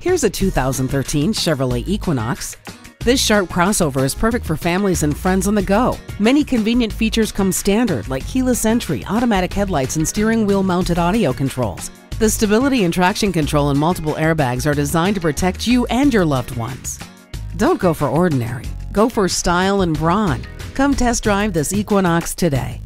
Here's a 2013 Chevrolet Equinox. This sharp crossover is perfect for families and friends on the go. Many convenient features come standard, like keyless entry, automatic headlights, and steering wheel mounted audio controls. The stability and traction control and multiple airbags are designed to protect you and your loved ones. Don't go for ordinary, go for style and brawn. Come test drive this Equinox today.